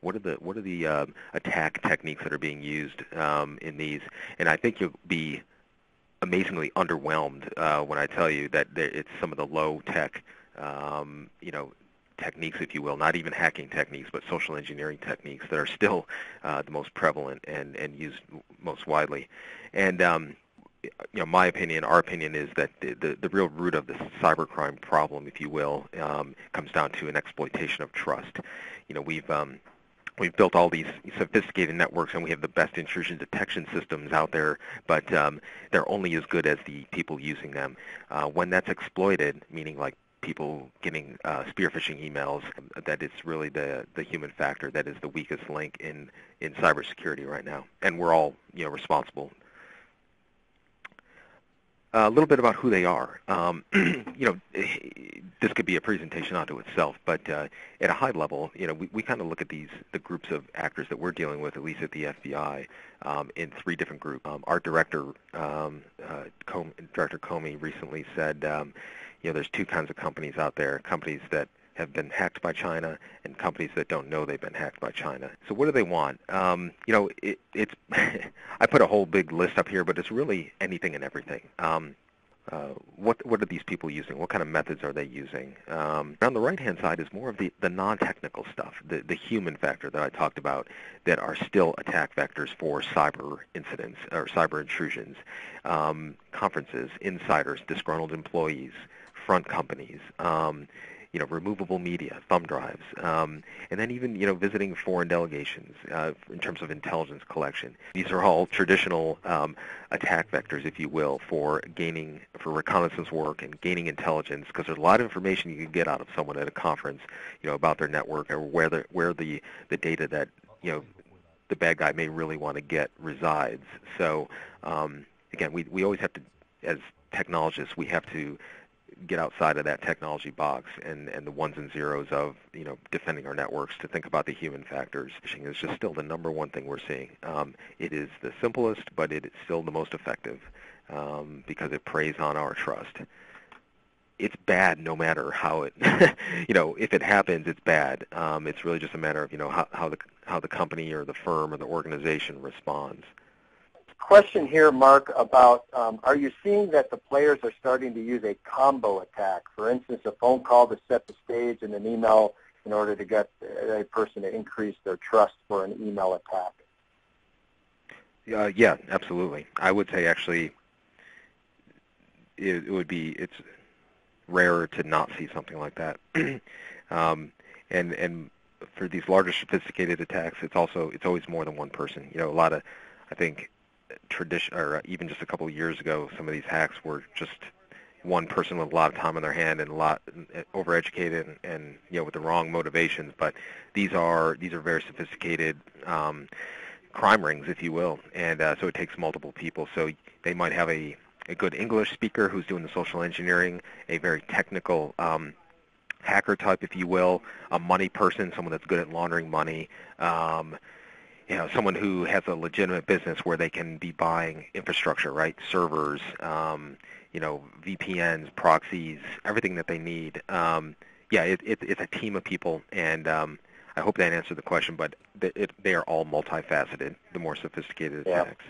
what are the what are the uh, attack techniques that are being used um, in these? And I think you'll be amazingly underwhelmed uh, when I tell you that it's some of the low tech, um, you know, techniques, if you will, not even hacking techniques, but social engineering techniques that are still uh, the most prevalent and, and used most widely. And um, you know, my opinion, our opinion is that the, the, the real root of the cybercrime problem, if you will, um, comes down to an exploitation of trust. You know, we've um, we've built all these sophisticated networks and we have the best intrusion detection systems out there, but um, they're only as good as the people using them. Uh, when that's exploited, meaning like people getting uh, spear phishing emails, that it's really the, the human factor that is the weakest link in, in cybersecurity right now. And we're all you know, responsible a little bit about who they are. Um, you know, this could be a presentation unto itself, but uh, at a high level, you know, we, we kind of look at these the groups of actors that we're dealing with, at least at the FBI, um, in three different groups. Um, our director, um, uh, Com- Director Comey, recently said, um, you know, there's two kinds of companies out there: companies that have been hacked by China and companies that don't know they've been hacked by China. So what do they want? Um, you know, it, it's I put a whole big list up here, but it's really anything and everything. Um, uh, what what are these people using? What kind of methods are they using? Um, on the right-hand side is more of the, the non-technical stuff, the, the human factor that I talked about, that are still attack vectors for cyber incidents or cyber intrusions, um, conferences, insiders, disgruntled employees, front companies. Um, you know, removable media, thumb drives, um, and then even, you know, visiting foreign delegations uh, in terms of intelligence collection. These are all traditional um, attack vectors, if you will, for gaining, for reconnaissance work and gaining intelligence, because there's a lot of information you can get out of someone at a conference, you know, about their network or where the, where the, the data that, you know, the bad guy may really want to get resides. So, um, again, we, we always have to, as technologists, we have to get outside of that technology box and, and the ones and zeros of you know defending our networks to think about the human factors. Phishing is just still the number one thing we're seeing. Um, it is the simplest, but it is still the most effective um, because it preys on our trust. It's bad no matter how it, you know, if it happens, it's bad. Um, it's really just a matter of you know how, how the how the company or the firm or the organization responds question here, Mark, about um, are you seeing that the players are starting to use a combo attack? For instance, a phone call to set the stage and an email in order to get a person to increase their trust for an email attack. Uh, yeah, absolutely. I would say actually it, it would be it's rarer to not see something like that. um, and and for these larger sophisticated attacks, it's also it's always more than one person. You know, a lot of I think tradition, or even just a couple of years ago, some of these hacks were just one person with a lot of time on their hand and a lot overeducated and, and you know with the wrong motivations. But these are these are very sophisticated um, crime rings, if you will, and uh, so it takes multiple people. So they might have a a good English speaker who's doing the social engineering, a very technical um, hacker type, if you will, a money person, someone that's good at laundering money. Um, you know, someone who has a legitimate business where they can be buying infrastructure, right? Servers, um, you know, VPNs, proxies, everything that they need. Um, yeah, it, it, it's a team of people, and um, I hope that answered the question. But it, they are all multifaceted. The more sophisticated yeah. attacks.